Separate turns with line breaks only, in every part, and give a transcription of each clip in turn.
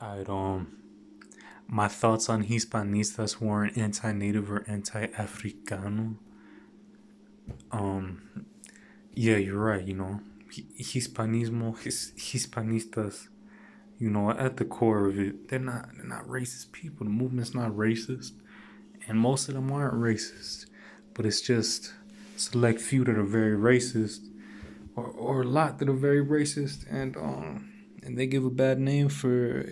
I don't. my thoughts on Hispanistas weren't anti-native or anti-Africano. Um, yeah, you're right. You know, Hispanismo, his, Hispanistas. You know, at the core of it, they're not they're not racist people. The movement's not racist, and most of them aren't racist. But it's just select few that are very racist, or or a lot that are very racist, and um, and they give a bad name for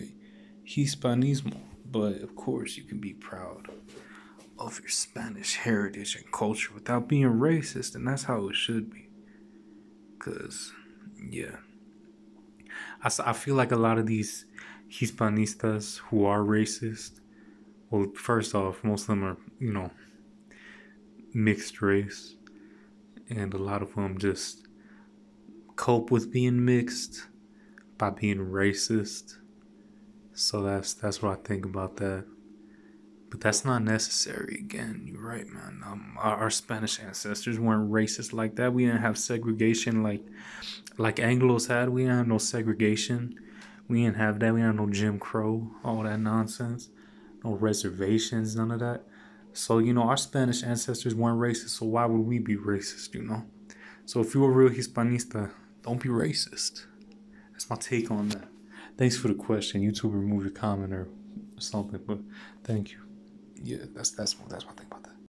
Hispanismo. But of course, you can be proud of your Spanish heritage and culture without being racist, and that's how it should be. Because, yeah. I, I feel like a lot of these Hispanistas who are racist, well, first off, most of them are, you know, mixed race, and a lot of them just cope with being mixed by being racist so that's that's what I think about that. But that's not necessary. Again, you're right, man. Um, our, our, Spanish ancestors weren't racist like that. We didn't have segregation like like Anglo's had. We didn't have no segregation. We didn't have that. We didn't have no Jim Crow, all that nonsense. No reservations, none of that. So, you know, our Spanish ancestors weren't racist, so why would we be racist, you know? So if you're a real Hispanista, don't be racist. That's my take on that. Thanks for the question. YouTube remove your comment or something, but thank you. Yeah, that's that's that's I think about that.